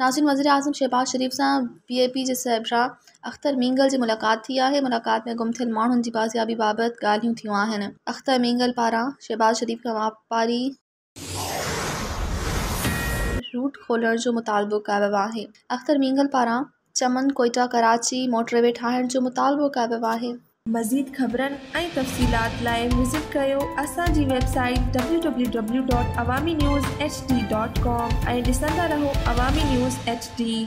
नाज़न वज़ीराज़म शहबाज़ शरीफ़ सां B A P जे साहिबा अख़्तर मेंगल जी मुलाक़ात थी आहे मुलाक़ात में गुम थियल माण्हुनि जी बाज़ियाबी बाबति ॻाल्हियूं थियूं आहिनि अख़्तर मेंगल पारां शहबाज़ शरीफ़ खां वापारी खोलण जो मुतालबो कयो आहे अख़्तर मींगल पारां चमन कोइटा कराची मोटरवे ठाहिण जो मुतालबो कयो आहे मज़ीद खबर ऐं तफ़सीलात लाइ विज़िट कयो असांजी website W dot Awami news HD dot dot कॉम ऐं ॾिसंदा न्यूज़ एच डी